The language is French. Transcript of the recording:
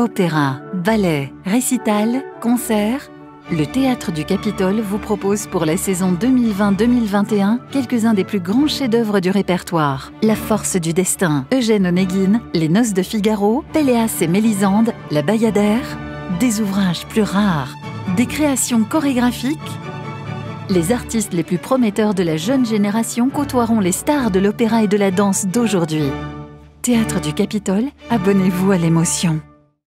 Opéra, ballet, récital, concert, le Théâtre du Capitole vous propose pour la saison 2020-2021 quelques-uns des plus grands chefs-d'œuvre du répertoire. La force du destin, Eugène Onegin, Les Noces de Figaro, Péléas et Mélisande, La Bayadère, des ouvrages plus rares, des créations chorégraphiques. Les artistes les plus prometteurs de la jeune génération côtoieront les stars de l'opéra et de la danse d'aujourd'hui. Théâtre du Capitole, abonnez-vous à l'émotion.